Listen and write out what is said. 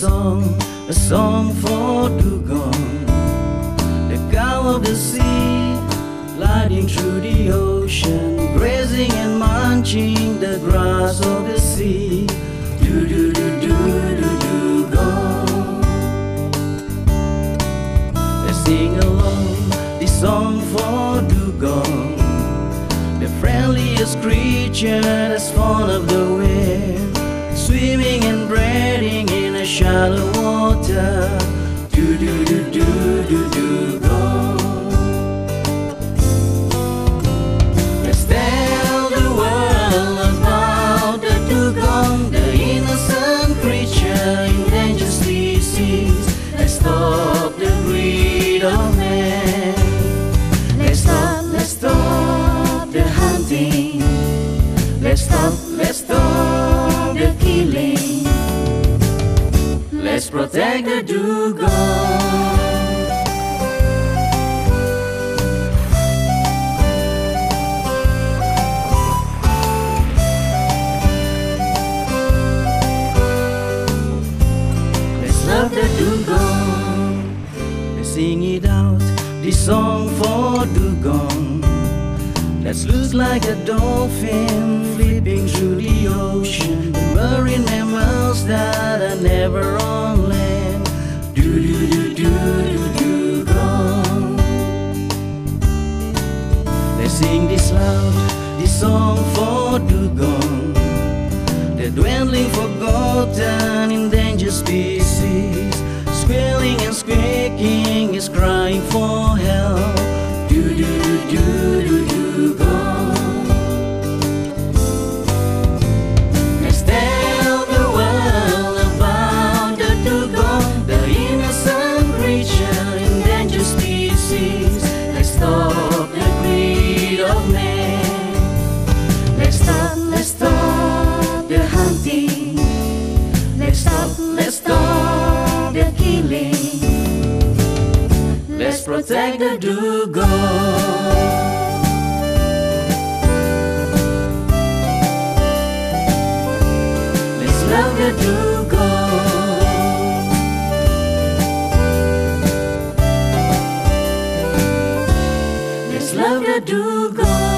along a song for dugong, the cow of the sea, gliding through the ocean, grazing and munching the grass of the sea. Do do do do do dugong. Let's sing along this song for dugong, the friendliest creature that's fond of the wind shallow water. Do do do do do do go. Let's tell the world about the dugong, the innocent creature, endangered species. Let's stop the greed of man. Let's stop, let's stop the hunting. Let's stop Let's protect the dugong. The dugong. Let's sing it out, this song for dugong. Let's look like a dolphin flipping for Let's protect the dugong. Let's love the dugong. Let's love the dugong.